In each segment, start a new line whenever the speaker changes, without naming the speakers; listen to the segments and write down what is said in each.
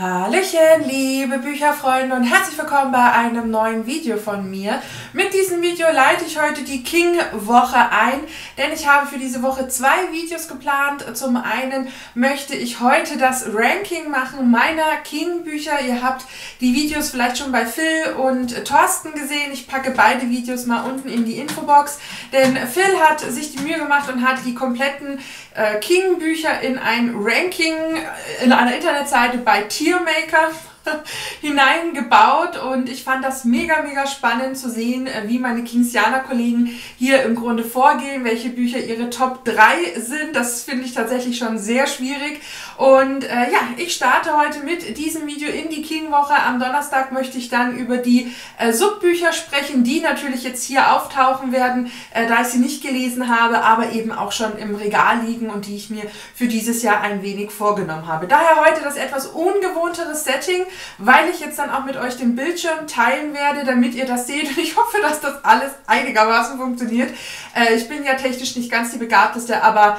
Hallöchen, liebe Bücherfreunde und herzlich willkommen bei einem neuen Video von mir. Mit diesem Video leite ich heute die King-Woche ein, denn ich habe für diese Woche zwei Videos geplant. Zum einen möchte ich heute das Ranking machen meiner King-Bücher. Ihr habt die Videos vielleicht schon bei Phil und Thorsten gesehen. Ich packe beide Videos mal unten in die Infobox, denn Phil hat sich die Mühe gemacht und hat die kompletten äh, King-Bücher in ein Ranking äh, in einer Internetseite bei Tier your makeup. hineingebaut und ich fand das mega, mega spannend zu sehen, äh, wie meine Kingsianer-Kollegen hier im Grunde vorgehen, welche Bücher ihre Top 3 sind. Das finde ich tatsächlich schon sehr schwierig. Und äh, ja, ich starte heute mit diesem Video in die King-Woche. Am Donnerstag möchte ich dann über die äh, Subbücher sprechen, die natürlich jetzt hier auftauchen werden, äh, da ich sie nicht gelesen habe, aber eben auch schon im Regal liegen und die ich mir für dieses Jahr ein wenig vorgenommen habe. Daher heute das etwas ungewohnteres Setting weil ich jetzt dann auch mit euch den Bildschirm teilen werde, damit ihr das seht. Und ich hoffe, dass das alles einigermaßen funktioniert. Äh, ich bin ja technisch nicht ganz die Begabteste, aber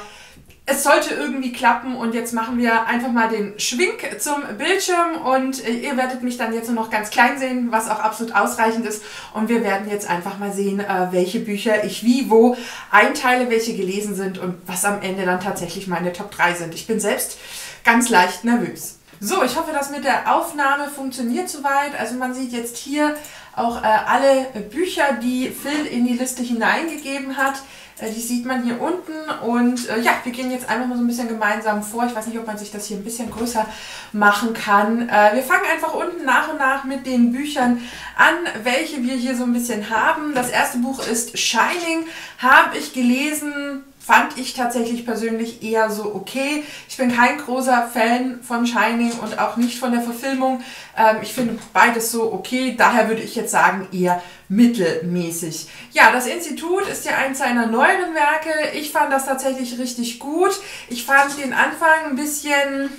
es sollte irgendwie klappen und jetzt machen wir einfach mal den Schwink zum Bildschirm und äh, ihr werdet mich dann jetzt nur noch ganz klein sehen, was auch absolut ausreichend ist und wir werden jetzt einfach mal sehen, äh, welche Bücher ich wie, wo einteile, welche gelesen sind und was am Ende dann tatsächlich meine Top 3 sind. Ich bin selbst ganz leicht nervös. So, ich hoffe, dass mit der Aufnahme funktioniert soweit. Also man sieht jetzt hier auch äh, alle Bücher, die Phil in die Liste hineingegeben hat. Äh, die sieht man hier unten und äh, ja, wir gehen jetzt einfach mal so ein bisschen gemeinsam vor. Ich weiß nicht, ob man sich das hier ein bisschen größer machen kann. Äh, wir fangen einfach unten nach und nach mit den Büchern an, welche wir hier so ein bisschen haben. Das erste Buch ist Shining, habe ich gelesen fand ich tatsächlich persönlich eher so okay. Ich bin kein großer Fan von Shining und auch nicht von der Verfilmung. Ähm, ich finde beides so okay, daher würde ich jetzt sagen eher mittelmäßig. Ja, das Institut ist ja eins seiner neueren Werke. Ich fand das tatsächlich richtig gut. Ich fand den Anfang ein bisschen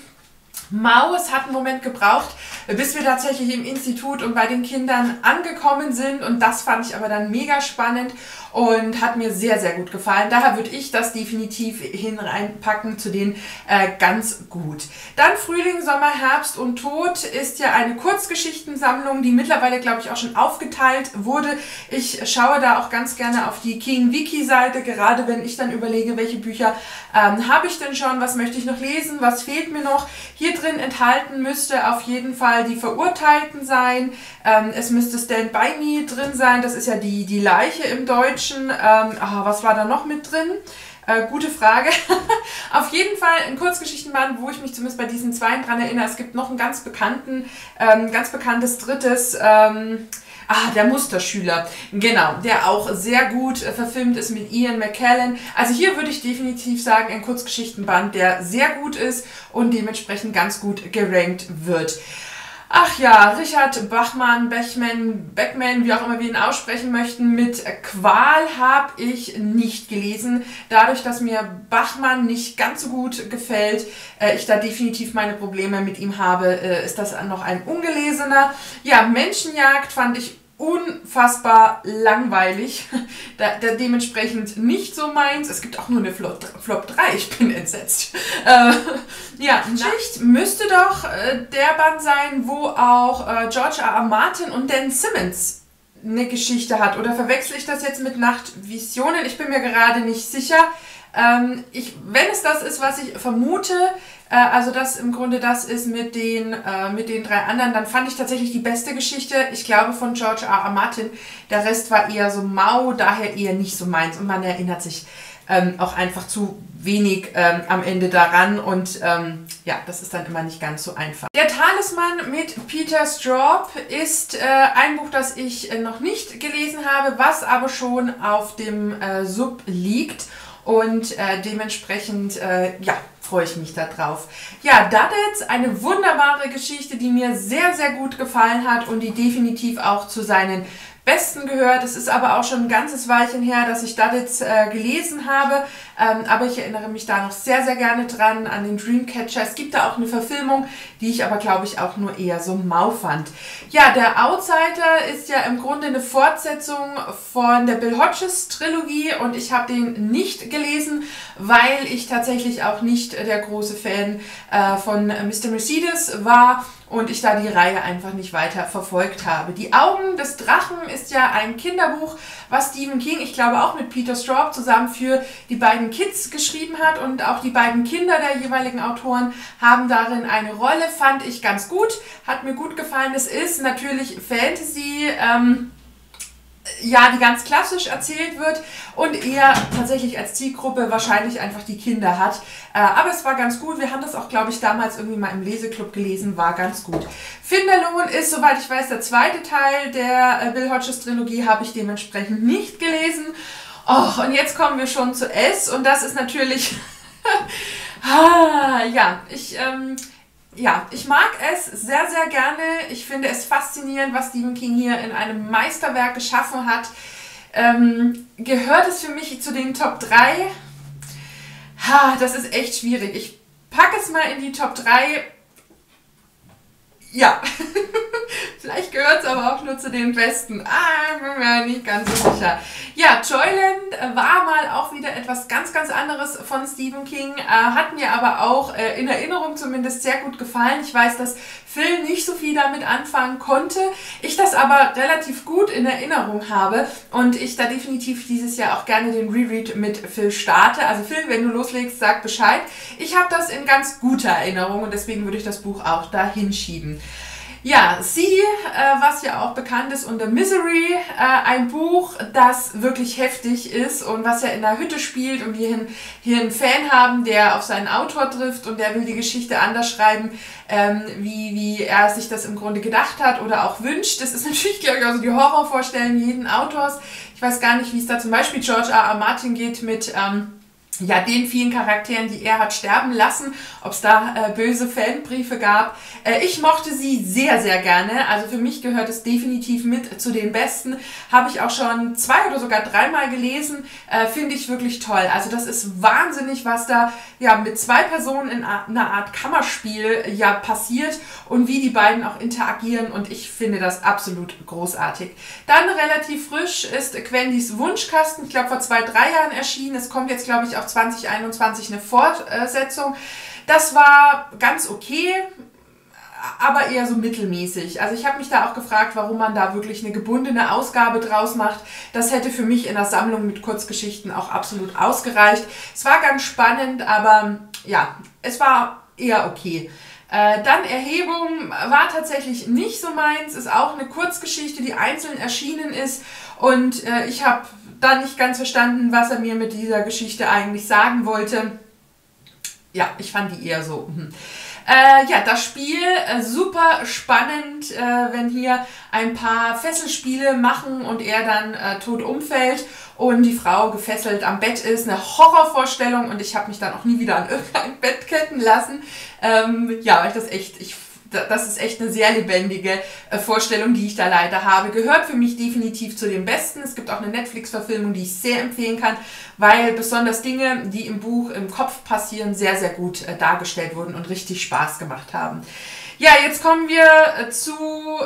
mau. Es hat einen Moment gebraucht, bis wir tatsächlich im Institut und bei den Kindern angekommen sind. Und das fand ich aber dann mega spannend und hat mir sehr, sehr gut gefallen. Daher würde ich das definitiv hineinpacken zu den äh, ganz gut. Dann Frühling, Sommer, Herbst und Tod ist ja eine Kurzgeschichtensammlung, die mittlerweile, glaube ich, auch schon aufgeteilt wurde. Ich schaue da auch ganz gerne auf die King Wiki Seite, gerade wenn ich dann überlege, welche Bücher ähm, habe ich denn schon, was möchte ich noch lesen, was fehlt mir noch. Hier drin enthalten müsste auf jeden Fall die Verurteilten sein. Ähm, es müsste Stand By Me drin sein, das ist ja die, die Leiche im Deutschen. Ähm, oh, was war da noch mit drin? Äh, gute Frage. Auf jeden Fall ein Kurzgeschichtenband, wo ich mich zumindest bei diesen zwei dran erinnere. Es gibt noch einen ganz bekannten, ähm, ganz bekanntes drittes. Ähm, Ah, der Musterschüler, genau, der auch sehr gut äh, verfilmt ist mit Ian McKellen. Also hier würde ich definitiv sagen, ein Kurzgeschichtenband, der sehr gut ist und dementsprechend ganz gut gerankt wird. Ach ja, Richard Bachmann, Bechmann, Beckman, wie auch immer wir ihn aussprechen möchten, mit Qual habe ich nicht gelesen. Dadurch, dass mir Bachmann nicht ganz so gut gefällt, äh, ich da definitiv meine Probleme mit ihm habe, äh, ist das noch ein ungelesener. Ja, Menschenjagd fand ich unfassbar langweilig. da, da, dementsprechend nicht so meins. Es gibt auch nur eine Flop, Flop 3. Ich bin entsetzt. Äh, ja, Schicht müsste doch äh, der Band sein, wo auch äh, George R. R. Martin und Dan Simmons eine Geschichte hat. Oder verwechsel ich das jetzt mit Nachtvisionen? Ich bin mir gerade nicht sicher. Ähm, ich, wenn es das ist, was ich vermute, äh, also das im Grunde das ist mit den, äh, mit den drei anderen, dann fand ich tatsächlich die beste Geschichte, ich glaube von George R. R. Martin. Der Rest war eher so mau, daher eher nicht so meins und man erinnert sich ähm, auch einfach zu wenig ähm, am Ende daran und ähm, ja, das ist dann immer nicht ganz so einfach. Der Talisman mit Peter Straub ist äh, ein Buch, das ich äh, noch nicht gelesen habe, was aber schon auf dem äh, Sub liegt und äh, dementsprechend, äh, ja, freue ich mich darauf. Ja, Dadets, eine wunderbare Geschichte, die mir sehr, sehr gut gefallen hat und die definitiv auch zu seinen besten gehört. Es ist aber auch schon ein ganzes Weilchen her, dass ich das jetzt äh, gelesen habe. Ähm, aber ich erinnere mich da noch sehr, sehr gerne dran an den Dreamcatcher. Es gibt da auch eine Verfilmung, die ich aber, glaube ich, auch nur eher so mau fand. Ja, der Outsider ist ja im Grunde eine Fortsetzung von der Bill Hodges Trilogie und ich habe den nicht gelesen, weil ich tatsächlich auch nicht der große Fan äh, von Mr. Mercedes war und ich da die Reihe einfach nicht weiter verfolgt habe. Die Augen des Drachen ist ja ein Kinderbuch, was Stephen King, ich glaube auch mit Peter Straub zusammen für die beiden Kids geschrieben hat und auch die beiden Kinder der jeweiligen Autoren haben darin eine Rolle, fand ich ganz gut, hat mir gut gefallen. Es ist natürlich Fantasy. Ähm, ja, die ganz klassisch erzählt wird und eher tatsächlich als Zielgruppe wahrscheinlich einfach die Kinder hat. Äh, aber es war ganz gut. Wir haben das auch, glaube ich, damals irgendwie mal im Leseclub gelesen. War ganz gut. Finderlohn ist, soweit ich weiß, der zweite Teil der äh, Bill Hodges Trilogie. Habe ich dementsprechend nicht gelesen. Och, und jetzt kommen wir schon zu S. Und das ist natürlich... ah, ja, ich... Ähm, ja, ich mag es sehr, sehr gerne. Ich finde es faszinierend, was Stephen King hier in einem Meisterwerk geschaffen hat. Ähm, gehört es für mich zu den Top 3? Ha, das ist echt schwierig. Ich packe es mal in die Top 3. Ja, vielleicht gehört es aber auch nur zu den besten. Ah, bin mir nicht ganz so sicher. Ja, Joyland war mal auch wieder etwas ganz, ganz anderes von Stephen King. Äh, hat mir aber auch äh, in Erinnerung zumindest sehr gut gefallen. Ich weiß, dass Phil nicht so viel damit anfangen konnte. Ich das aber relativ gut in Erinnerung habe und ich da definitiv dieses Jahr auch gerne den Reread mit Phil starte. Also Phil, wenn du loslegst, sag Bescheid. Ich habe das in ganz guter Erinnerung und deswegen würde ich das Buch auch da hinschieben. Ja, Sie, äh, was ja auch bekannt ist unter Misery, äh, ein Buch, das wirklich heftig ist und was ja in der Hütte spielt und wir hier, hier einen Fan haben, der auf seinen Autor trifft und der will die Geschichte anders schreiben, ähm, wie, wie er sich das im Grunde gedacht hat oder auch wünscht. Das ist natürlich, glaube ich, also die Horrorvorstellung jeden Autors. Ich weiß gar nicht, wie es da zum Beispiel George R. R. Martin geht mit... Ähm, ja, den vielen Charakteren, die er hat sterben lassen, ob es da äh, böse Fanbriefe gab. Äh, ich mochte sie sehr, sehr gerne. Also für mich gehört es definitiv mit zu den besten. Habe ich auch schon zwei oder sogar dreimal gelesen. Äh, Finde ich wirklich toll. Also das ist wahnsinnig, was da ja mit zwei Personen in einer Art Kammerspiel ja passiert und wie die beiden auch interagieren. Und ich finde das absolut großartig. Dann relativ frisch ist Quendys Wunschkasten. Ich glaube vor zwei, drei Jahren erschienen. Es kommt jetzt, glaube ich, auch 2021 eine Fortsetzung. Das war ganz okay, aber eher so mittelmäßig. Also ich habe mich da auch gefragt, warum man da wirklich eine gebundene Ausgabe draus macht. Das hätte für mich in der Sammlung mit Kurzgeschichten auch absolut ausgereicht. Es war ganz spannend, aber ja, es war eher okay. Äh, dann Erhebung war tatsächlich nicht so meins, ist auch eine Kurzgeschichte, die einzeln erschienen ist und äh, ich habe dann nicht ganz verstanden, was er mir mit dieser Geschichte eigentlich sagen wollte. Ja, ich fand die eher so. Hm. Äh, ja, das Spiel äh, super spannend, äh, wenn hier ein paar Fesselspiele machen und er dann äh, tot umfällt und die Frau gefesselt am Bett ist. Eine Horrorvorstellung und ich habe mich dann auch nie wieder an irgendein Bett ketten lassen. Ähm, ja, weil ich das echt, ich das ist echt eine sehr lebendige äh, Vorstellung, die ich da leider habe. Gehört für mich definitiv zu den besten. Es gibt auch eine Netflix-Verfilmung, die ich sehr empfehlen kann, weil besonders Dinge, die im Buch im Kopf passieren, sehr, sehr gut äh, dargestellt wurden und richtig Spaß gemacht haben. Ja, jetzt kommen wir äh, zu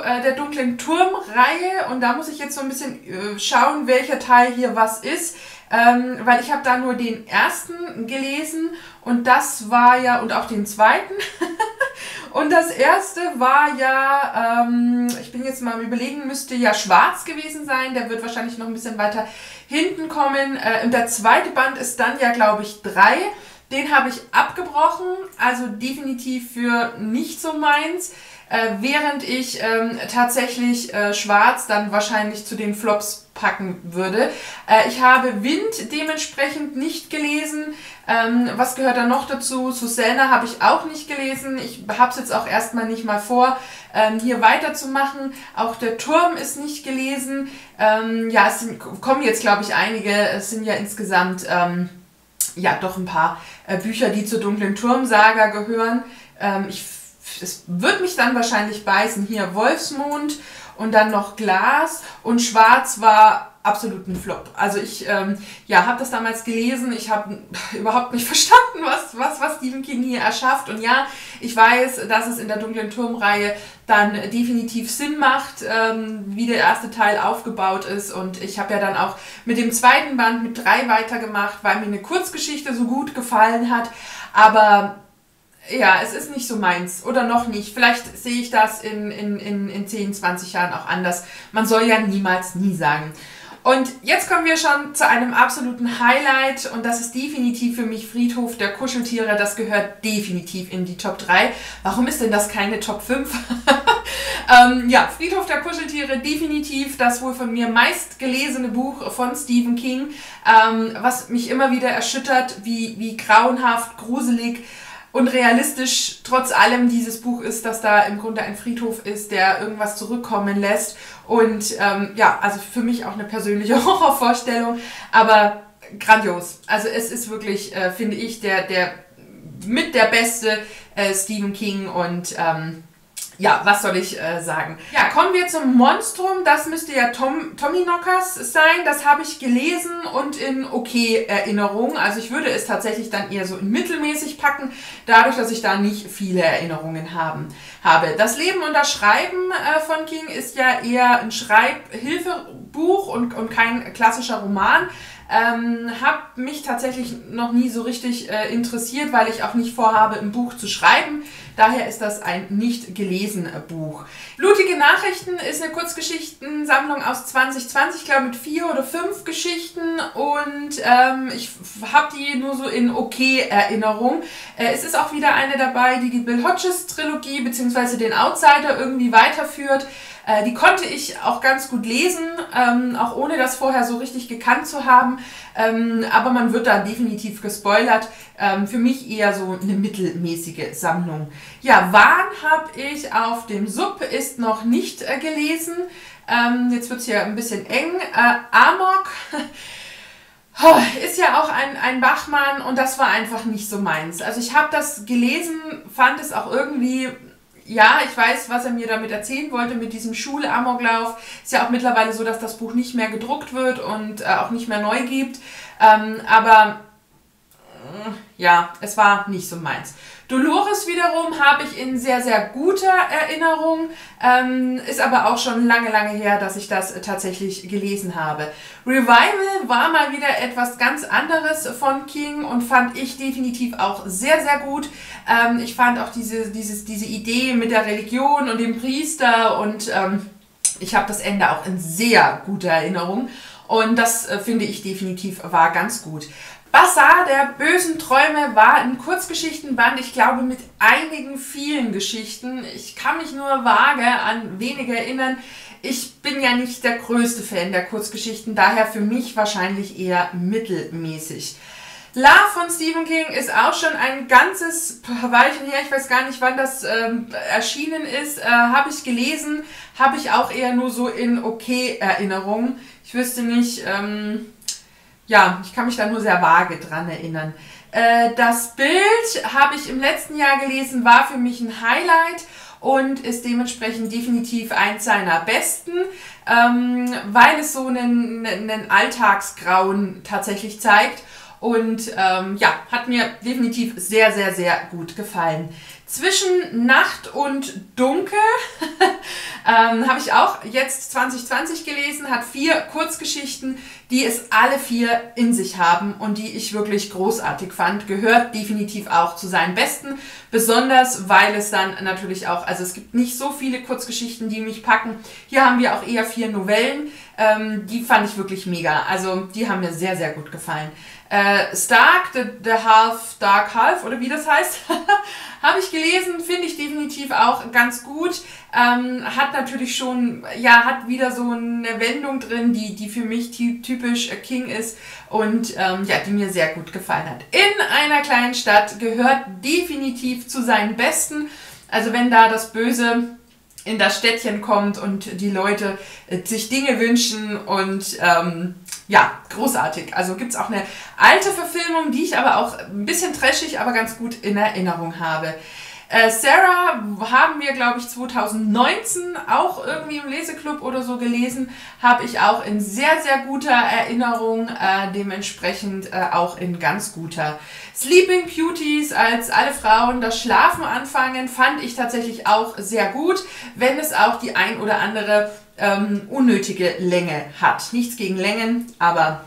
der dunklen Turmreihe und da muss ich jetzt so ein bisschen schauen, welcher Teil hier was ist ähm, weil ich habe da nur den ersten gelesen und das war ja, und auch den zweiten. und das erste war ja, ähm, ich bin jetzt mal am überlegen, müsste ja schwarz gewesen sein. Der wird wahrscheinlich noch ein bisschen weiter hinten kommen. Äh, und der zweite Band ist dann ja, glaube ich, drei. Den habe ich abgebrochen, also definitiv für nicht so meins. Äh, während ich ähm, tatsächlich äh, Schwarz dann wahrscheinlich zu den Flops packen würde. Äh, ich habe Wind dementsprechend nicht gelesen. Ähm, was gehört da noch dazu? Susanna habe ich auch nicht gelesen. Ich habe es jetzt auch erstmal nicht mal vor, ähm, hier weiterzumachen. Auch der Turm ist nicht gelesen. Ähm, ja, es sind, kommen jetzt, glaube ich, einige. Es sind ja insgesamt ähm, ja doch ein paar äh, Bücher, die zur dunklen Turmsaga gehören. Ähm, ich es wird mich dann wahrscheinlich beißen. Hier Wolfsmond und dann noch Glas und Schwarz war absolut ein Flop. Also ich ähm, ja, habe das damals gelesen, ich habe überhaupt nicht verstanden, was, was, was Stephen King hier erschafft. Und ja, ich weiß, dass es in der dunklen Turmreihe dann definitiv Sinn macht, ähm, wie der erste Teil aufgebaut ist. Und ich habe ja dann auch mit dem zweiten Band mit drei weitergemacht, weil mir eine Kurzgeschichte so gut gefallen hat. Aber ja, es ist nicht so meins oder noch nicht. Vielleicht sehe ich das in, in, in, in 10, 20 Jahren auch anders. Man soll ja niemals nie sagen. Und jetzt kommen wir schon zu einem absoluten Highlight und das ist definitiv für mich Friedhof der Kuscheltiere. Das gehört definitiv in die Top 3. Warum ist denn das keine Top 5? ähm, ja, Friedhof der Kuscheltiere, definitiv das wohl von mir meistgelesene Buch von Stephen King, ähm, was mich immer wieder erschüttert, wie, wie grauenhaft, gruselig und realistisch trotz allem dieses Buch ist, dass da im Grunde ein Friedhof ist, der irgendwas zurückkommen lässt. Und ähm, ja, also für mich auch eine persönliche Horrorvorstellung, aber grandios. Also es ist wirklich, äh, finde ich, der, der mit der beste äh, Stephen King und ähm, ja, was soll ich äh, sagen? Ja, kommen wir zum Monstrum. Das müsste ja Tom, Tommy Knockers sein. Das habe ich gelesen und in okay Erinnerung. Also ich würde es tatsächlich dann eher so mittelmäßig packen, dadurch, dass ich da nicht viele Erinnerungen haben, habe. Das Leben und das Schreiben äh, von King ist ja eher ein Schreibhilfebuch und, und kein klassischer Roman. Ähm, habe mich tatsächlich noch nie so richtig äh, interessiert, weil ich auch nicht vorhabe, ein Buch zu schreiben. Daher ist das ein nicht gelesen Buch. Blutige Nachrichten ist eine Kurzgeschichtensammlung aus 2020, ich glaube mit vier oder fünf Geschichten und ähm, ich habe die nur so in okay Erinnerung. Äh, es ist auch wieder eine dabei, die die Bill Hodges Trilogie bzw. den Outsider irgendwie weiterführt. Äh, die konnte ich auch ganz gut lesen, ähm, auch ohne das vorher so richtig gekannt zu haben. Ähm, aber man wird da definitiv gespoilert. Ähm, für mich eher so eine mittelmäßige Sammlung. Ja, Wahn habe ich auf dem Sub, ist noch nicht äh, gelesen. Ähm, jetzt wird es hier ein bisschen eng. Äh, Amok. Ist ja auch ein, ein Bachmann und das war einfach nicht so meins. Also ich habe das gelesen, fand es auch irgendwie ja, ich weiß, was er mir damit erzählen wollte mit diesem Schulamoklauf. Ist ja auch mittlerweile so, dass das Buch nicht mehr gedruckt wird und äh, auch nicht mehr neu gibt. Ähm, aber äh, ja, es war nicht so meins. Dolores wiederum habe ich in sehr, sehr guter Erinnerung, ähm, ist aber auch schon lange, lange her, dass ich das tatsächlich gelesen habe. Revival war mal wieder etwas ganz anderes von King und fand ich definitiv auch sehr, sehr gut. Ähm, ich fand auch diese, dieses, diese Idee mit der Religion und dem Priester und ähm, ich habe das Ende auch in sehr guter Erinnerung. Und das äh, finde ich definitiv war ganz gut. Bazaar der bösen Träume war ein Kurzgeschichtenband, ich glaube mit einigen vielen Geschichten. Ich kann mich nur vage an wenige erinnern. Ich bin ja nicht der größte Fan der Kurzgeschichten, daher für mich wahrscheinlich eher mittelmäßig. Love von Stephen King ist auch schon ein ganzes Weilchen her, ich weiß gar nicht, wann das ähm, erschienen ist, äh, habe ich gelesen, habe ich auch eher nur so in okay Erinnerung. Ich wüsste nicht, ähm, ja, ich kann mich da nur sehr vage dran erinnern. Äh, das Bild habe ich im letzten Jahr gelesen, war für mich ein Highlight und ist dementsprechend definitiv eins seiner besten, ähm, weil es so einen, einen Alltagsgrauen tatsächlich zeigt. Und ähm, ja, hat mir definitiv sehr, sehr, sehr gut gefallen. Zwischen Nacht und Dunkel ähm, habe ich auch jetzt 2020 gelesen, hat vier Kurzgeschichten, die es alle vier in sich haben und die ich wirklich großartig fand. Gehört definitiv auch zu seinen besten, besonders weil es dann natürlich auch, also es gibt nicht so viele Kurzgeschichten, die mich packen. Hier haben wir auch eher vier Novellen, ähm, die fand ich wirklich mega. Also die haben mir sehr, sehr gut gefallen. Äh, Stark, the, the Half, Dark Half, oder wie das heißt, habe ich gelesen, finde ich definitiv auch ganz gut. Ähm, hat natürlich schon, ja, hat wieder so eine Wendung drin, die, die für mich typisch King ist und ähm, ja, die mir sehr gut gefallen hat. In einer kleinen Stadt gehört definitiv zu seinen Besten. Also wenn da das Böse in das Städtchen kommt und die Leute äh, sich Dinge wünschen und ähm, ja, großartig. Also gibt es auch eine alte Verfilmung, die ich aber auch ein bisschen trashig, aber ganz gut in Erinnerung habe. Äh, Sarah haben wir, glaube ich, 2019 auch irgendwie im Leseklub oder so gelesen. Habe ich auch in sehr, sehr guter Erinnerung, äh, dementsprechend äh, auch in ganz guter. Sleeping Beauties, als alle Frauen das Schlafen anfangen, fand ich tatsächlich auch sehr gut, wenn es auch die ein oder andere ähm, unnötige Länge hat. Nichts gegen Längen, aber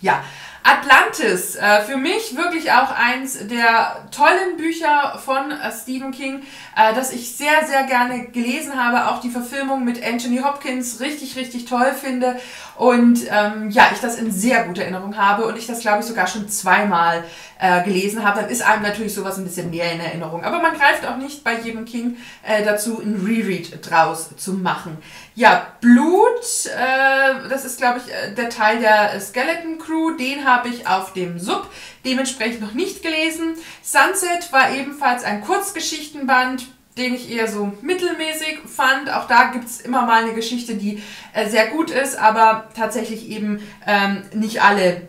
ja. Atlantis, äh, für mich wirklich auch eins der tollen Bücher von äh, Stephen King, äh, das ich sehr, sehr gerne gelesen habe. Auch die Verfilmung mit Anthony Hopkins richtig, richtig toll finde. Und ähm, ja, ich das in sehr guter Erinnerung habe und ich das, glaube ich, sogar schon zweimal äh, gelesen habe. Dann ist einem natürlich sowas ein bisschen mehr in Erinnerung. Aber man greift auch nicht bei jedem King äh, dazu, ein Reread draus zu machen. Ja, Blut, äh, das ist, glaube ich, äh, der Teil der Skeleton Crew. Den habe ich auf dem Sub dementsprechend noch nicht gelesen. Sunset war ebenfalls ein Kurzgeschichtenband den ich eher so mittelmäßig fand. Auch da gibt es immer mal eine Geschichte, die äh, sehr gut ist, aber tatsächlich eben ähm, nicht alle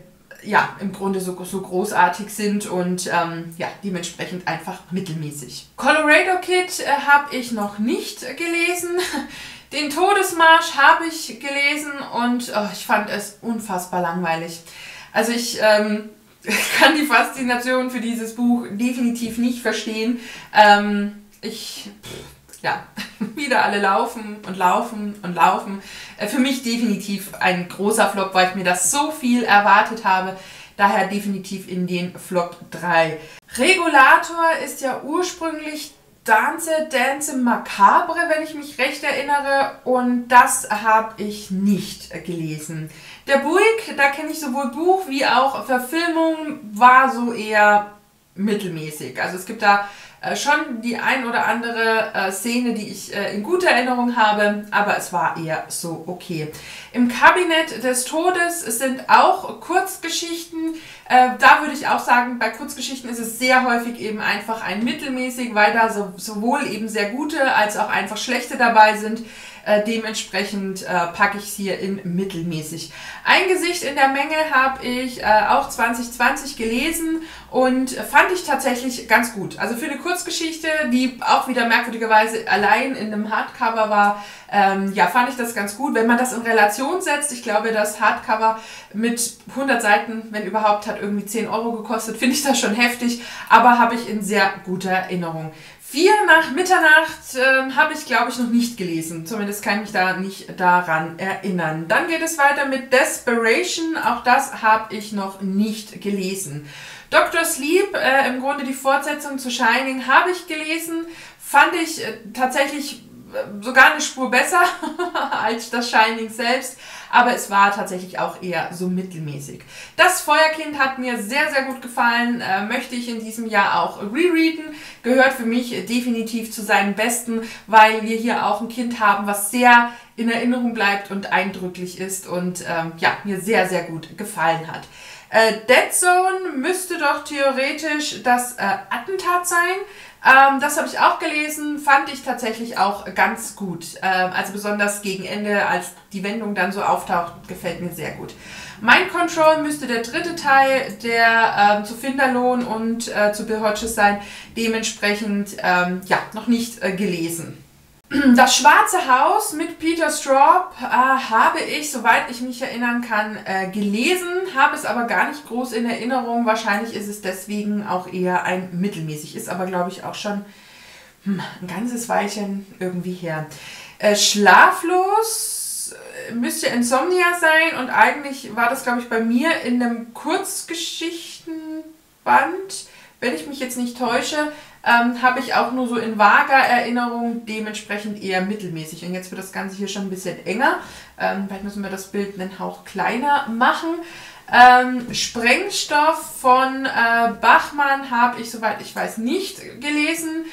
ja, im Grunde so, so großartig sind und ähm, ja, dementsprechend einfach mittelmäßig. Colorado Kid äh, habe ich noch nicht gelesen. Den Todesmarsch habe ich gelesen und oh, ich fand es unfassbar langweilig. Also ich ähm, kann die Faszination für dieses Buch definitiv nicht verstehen. Ähm, ich, ja, wieder alle laufen und laufen und laufen. Äh, für mich definitiv ein großer Flop, weil ich mir das so viel erwartet habe. Daher definitiv in den Flop 3. Regulator ist ja ursprünglich Dance, Dance Macabre, wenn ich mich recht erinnere. Und das habe ich nicht gelesen. Der Buick, da kenne ich sowohl Buch wie auch Verfilmung, war so eher mittelmäßig. Also es gibt da äh, schon die ein oder andere äh, Szene, die ich äh, in guter Erinnerung habe, aber es war eher so okay. Im Kabinett des Todes sind auch Kurzgeschichten. Äh, da würde ich auch sagen, bei Kurzgeschichten ist es sehr häufig eben einfach ein mittelmäßig, weil da so, sowohl eben sehr gute als auch einfach schlechte dabei sind. Äh, dementsprechend äh, packe ich es hier in mittelmäßig. Ein Gesicht in der Menge habe ich äh, auch 2020 gelesen und fand ich tatsächlich ganz gut. Also für eine Kurzgeschichte, die auch wieder merkwürdigerweise allein in einem Hardcover war, ähm, ja, fand ich das ganz gut. Wenn man das in Relation setzt, ich glaube, das Hardcover mit 100 Seiten, wenn überhaupt, hat irgendwie 10 Euro gekostet, finde ich das schon heftig, aber habe ich in sehr guter Erinnerung. Vier nach Mitternacht äh, habe ich, glaube ich, noch nicht gelesen. Zumindest kann ich mich da nicht daran erinnern. Dann geht es weiter mit Desperation. Auch das habe ich noch nicht gelesen. Dr. Sleep, äh, im Grunde die Fortsetzung zu Shining, habe ich gelesen. Fand ich äh, tatsächlich sogar eine Spur besser als das Shining selbst, aber es war tatsächlich auch eher so mittelmäßig. Das Feuerkind hat mir sehr, sehr gut gefallen, äh, möchte ich in diesem Jahr auch rereaden, gehört für mich definitiv zu seinen besten, weil wir hier auch ein Kind haben, was sehr in Erinnerung bleibt und eindrücklich ist und ähm, ja, mir sehr, sehr gut gefallen hat. Äh, Dead Zone müsste doch theoretisch das äh, Attentat sein. Ähm, das habe ich auch gelesen, fand ich tatsächlich auch ganz gut. Ähm, also besonders gegen Ende, als die Wendung dann so auftaucht, gefällt mir sehr gut. Mind Control müsste der dritte Teil der ähm, zu Finderlohn und äh, zu Bill Hodges sein. Dementsprechend ähm, ja noch nicht äh, gelesen. Das Schwarze Haus mit Peter Straub äh, habe ich, soweit ich mich erinnern kann, äh, gelesen, habe es aber gar nicht groß in Erinnerung. Wahrscheinlich ist es deswegen auch eher ein mittelmäßig, ist aber glaube ich auch schon hm, ein ganzes Weilchen irgendwie her. Äh, Schlaflos äh, müsste Insomnia sein und eigentlich war das glaube ich bei mir in einem Kurzgeschichtenband, wenn ich mich jetzt nicht täusche ähm, habe ich auch nur so in vager Erinnerung, dementsprechend eher mittelmäßig. Und jetzt wird das Ganze hier schon ein bisschen enger. Ähm, vielleicht müssen wir das Bild einen Hauch kleiner machen. Ähm, Sprengstoff von äh, Bachmann habe ich, soweit ich weiß, nicht gelesen.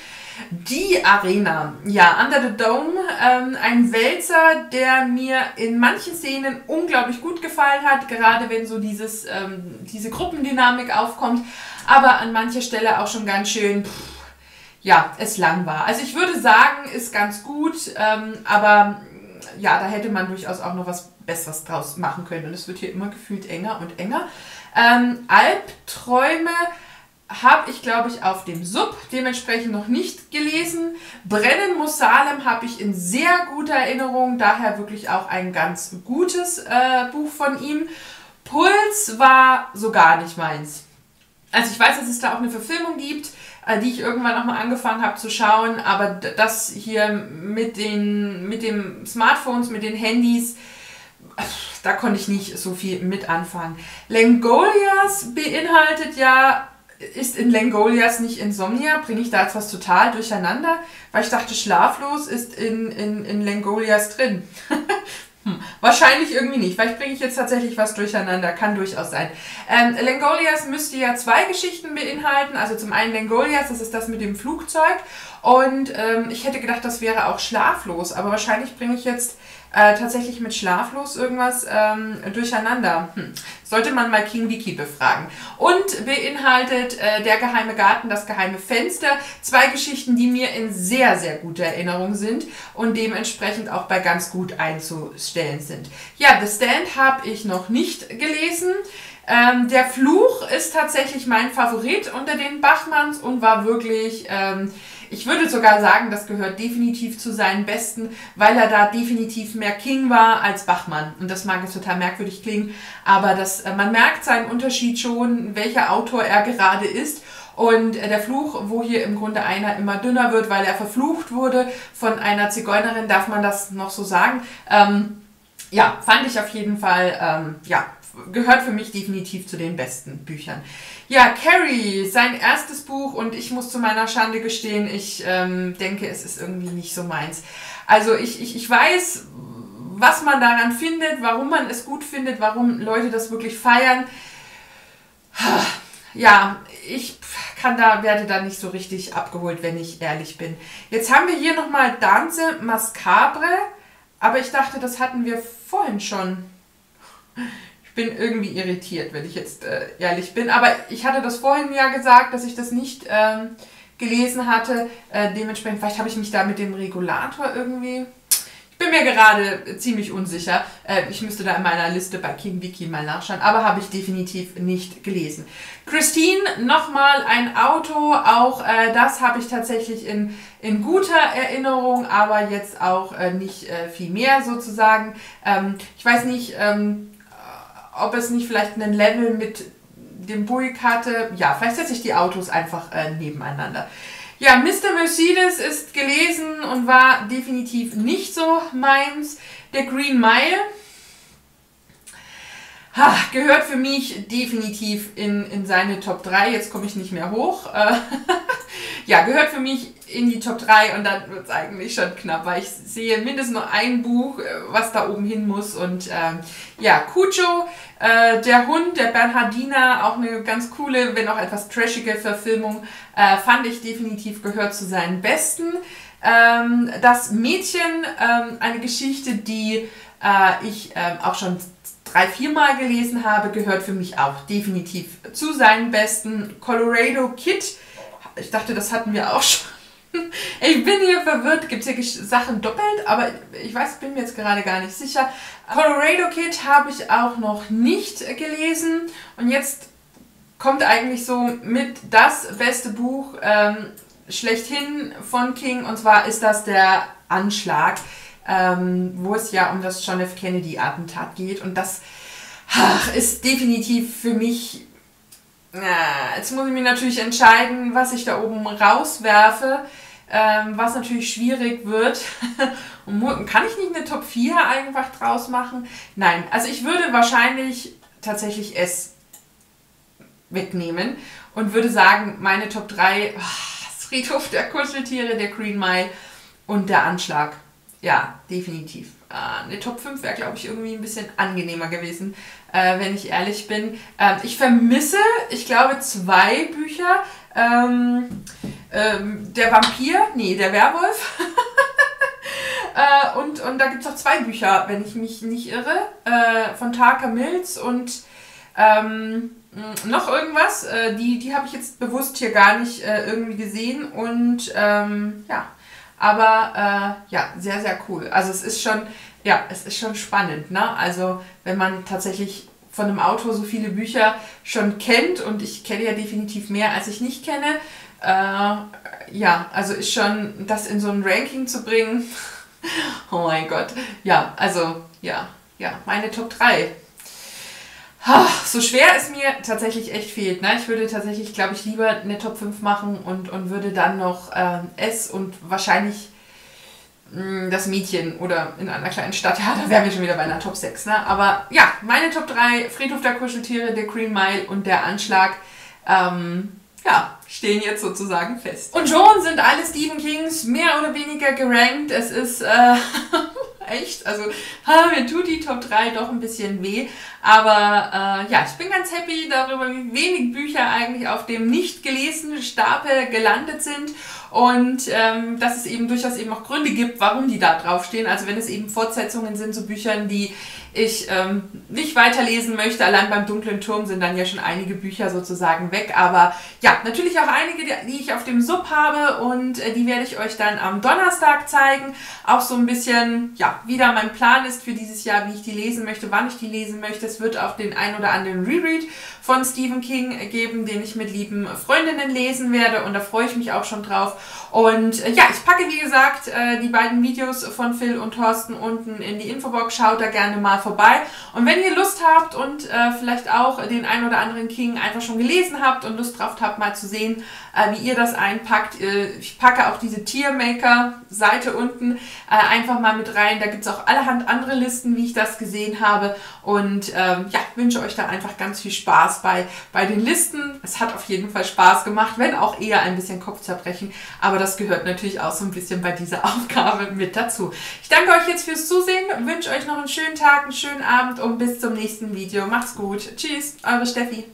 Die Arena, ja, Under the Dome, ähm, ein Wälzer, der mir in manchen Szenen unglaublich gut gefallen hat, gerade wenn so dieses, ähm, diese Gruppendynamik aufkommt, aber an mancher Stelle auch schon ganz schön pff, ja, es lang war. Also ich würde sagen, ist ganz gut, ähm, aber ja, da hätte man durchaus auch noch was Besseres draus machen können. Und es wird hier immer gefühlt enger und enger. Ähm, Albträume habe ich, glaube ich, auf dem Sub dementsprechend noch nicht gelesen. Brennen muss Salem habe ich in sehr guter Erinnerung, daher wirklich auch ein ganz gutes äh, Buch von ihm. Puls war so gar nicht meins. Also ich weiß, dass es da auch eine Verfilmung gibt. Äh, die ich irgendwann auch mal angefangen habe zu schauen. Aber das hier mit den, mit den Smartphones, mit den Handys, da konnte ich nicht so viel mit anfangen. Langolias beinhaltet ja, ist in Langolias nicht Insomnia, bringe ich da jetzt was total durcheinander, weil ich dachte, schlaflos ist in, in, in Langolias drin. Hm, wahrscheinlich irgendwie nicht. Vielleicht bringe ich jetzt tatsächlich was durcheinander. Kann durchaus sein. Ähm, Langolias müsste ja zwei Geschichten beinhalten. Also zum einen Langolias, das ist das mit dem Flugzeug. Und ähm, ich hätte gedacht, das wäre auch schlaflos. Aber wahrscheinlich bringe ich jetzt äh, tatsächlich mit schlaflos irgendwas ähm, durcheinander. Hm. Sollte man mal King Wiki befragen. Und beinhaltet äh, Der geheime Garten, das geheime Fenster. Zwei Geschichten, die mir in sehr, sehr guter Erinnerung sind und dementsprechend auch bei ganz gut einzustellen sind. Ja, The Stand habe ich noch nicht gelesen. Ähm, der Fluch ist tatsächlich mein Favorit unter den Bachmanns und war wirklich... Ähm, ich würde sogar sagen, das gehört definitiv zu seinen Besten, weil er da definitiv mehr King war als Bachmann. Und das mag jetzt total merkwürdig klingen, aber das, äh, man merkt seinen Unterschied schon, welcher Autor er gerade ist. Und äh, der Fluch, wo hier im Grunde einer immer dünner wird, weil er verflucht wurde von einer Zigeunerin, darf man das noch so sagen. Ähm, ja, fand ich auf jeden Fall, ähm, ja, gehört für mich definitiv zu den besten Büchern. Ja, Carrie, sein erstes Buch und ich muss zu meiner Schande gestehen, ich ähm, denke, es ist irgendwie nicht so meins. Also ich, ich, ich weiß, was man daran findet, warum man es gut findet, warum Leute das wirklich feiern. Ja, ich kann da, werde da nicht so richtig abgeholt, wenn ich ehrlich bin. Jetzt haben wir hier nochmal Danze Mascabre, aber ich dachte, das hatten wir vorhin schon bin irgendwie irritiert, wenn ich jetzt äh, ehrlich bin. Aber ich hatte das vorhin ja gesagt, dass ich das nicht ähm, gelesen hatte. Äh, dementsprechend, vielleicht habe ich mich da mit dem Regulator irgendwie. Ich bin mir gerade ziemlich unsicher. Äh, ich müsste da in meiner Liste bei King Wiki mal nachschauen, aber habe ich definitiv nicht gelesen. Christine, nochmal ein Auto. Auch äh, das habe ich tatsächlich in, in guter Erinnerung, aber jetzt auch äh, nicht äh, viel mehr sozusagen. Ähm, ich weiß nicht. Ähm, ob es nicht vielleicht einen Level mit dem Buick hatte. Ja, vielleicht setze ich die Autos einfach äh, nebeneinander. Ja, Mr. Mercedes ist gelesen und war definitiv nicht so meins. Der Green Mile ha, gehört für mich definitiv in, in seine Top 3. Jetzt komme ich nicht mehr hoch. Äh, ja, gehört für mich in die Top 3 und dann wird es eigentlich schon knapp, weil ich sehe mindestens noch ein Buch, äh, was da oben hin muss. Und ähm, ja, Cucho, äh, der Hund, der Bernhardiner, auch eine ganz coole, wenn auch etwas trashige Verfilmung, äh, fand ich definitiv gehört zu seinen besten. Ähm, das Mädchen, ähm, eine Geschichte, die äh, ich ähm, auch schon drei, viermal gelesen habe, gehört für mich auch definitiv zu seinen besten. Colorado Kid, ich dachte, das hatten wir auch schon ich bin hier verwirrt. Gibt es hier Sachen doppelt? Aber ich weiß, bin mir jetzt gerade gar nicht sicher. Colorado Kid habe ich auch noch nicht gelesen. Und jetzt kommt eigentlich so mit das beste Buch ähm, schlechthin von King. Und zwar ist das der Anschlag, ähm, wo es ja um das John F. Kennedy-Attentat geht. Und das ach, ist definitiv für mich ja, jetzt muss ich mich natürlich entscheiden, was ich da oben rauswerfe, ähm, was natürlich schwierig wird. Und kann ich nicht eine Top 4 einfach draus machen? Nein, also ich würde wahrscheinlich tatsächlich S wegnehmen und würde sagen, meine Top 3, oh, das Friedhof der Kuscheltiere, der Green Mile und der Anschlag. Ja, definitiv. Äh, eine Top 5 wäre, glaube ich, irgendwie ein bisschen angenehmer gewesen, äh, wenn ich ehrlich bin. Ähm, ich vermisse, ich glaube, zwei Bücher. Ähm, ähm, der Vampir, nee, der Werwolf. äh, und, und da gibt es auch zwei Bücher, wenn ich mich nicht irre, von Taka Mills und ähm, noch irgendwas. Die die habe ich jetzt bewusst hier gar nicht irgendwie gesehen. Und ähm, ja, aber äh, ja, sehr, sehr cool. Also es ist schon, ja, es ist schon spannend, ne? Also wenn man tatsächlich von einem Autor so viele Bücher schon kennt und ich kenne ja definitiv mehr, als ich nicht kenne. Äh, ja, also ist schon, das in so ein Ranking zu bringen. oh mein Gott. Ja, also ja, ja, meine Top 3 so schwer es mir tatsächlich echt fehlt. Ne? Ich würde tatsächlich, glaube ich, lieber eine Top 5 machen und, und würde dann noch ähm, S und wahrscheinlich mm, das Mädchen oder in einer kleinen Stadt. Ja, da wären wir schon wieder bei einer Top 6. Ne? Aber ja, meine Top 3, Friedhof der Kuscheltiere, der Green Mile und der Anschlag. Ähm, ja, stehen jetzt sozusagen fest. Und schon sind alle Stephen Kings mehr oder weniger gerankt. Es ist äh, echt, also ha, mir tut die Top 3 doch ein bisschen weh. Aber äh, ja, ich bin ganz happy darüber, wie wenig Bücher eigentlich auf dem nicht gelesenen Stapel gelandet sind und ähm, dass es eben durchaus eben auch Gründe gibt, warum die da draufstehen. Also wenn es eben Fortsetzungen sind zu so Büchern, die ich ähm, nicht weiterlesen möchte. Allein beim Dunklen Turm sind dann ja schon einige Bücher sozusagen weg. Aber ja, natürlich auch einige, die ich auf dem Sub habe und äh, die werde ich euch dann am Donnerstag zeigen. Auch so ein bisschen, ja, wie mein Plan ist für dieses Jahr, wie ich die lesen möchte, wann ich die lesen möchte. Es wird auch den ein oder anderen Reread von Stephen King geben, den ich mit lieben Freundinnen lesen werde und da freue ich mich auch schon drauf. Und äh, ja, ich packe wie gesagt äh, die beiden Videos von Phil und Thorsten unten in die Infobox. Schaut da gerne mal vorbei. Und wenn ihr Lust habt und vielleicht auch den ein oder anderen King einfach schon gelesen habt und Lust drauf habt, mal zu sehen, äh, wie ihr das einpackt, äh, ich packe auch diese Tiermaker-Seite unten äh, einfach mal mit rein. Da gibt es auch allerhand andere Listen, wie ich das gesehen habe. Und ähm, ja, wünsche euch da einfach ganz viel Spaß bei, bei den Listen. Es hat auf jeden Fall Spaß gemacht, wenn auch eher ein bisschen Kopfzerbrechen. Aber das gehört natürlich auch so ein bisschen bei dieser Aufgabe mit dazu. Ich danke euch jetzt fürs Zusehen, wünsche euch noch einen schönen Tag, einen schönen Abend und bis zum nächsten Video. Macht's gut. Tschüss, eure Steffi.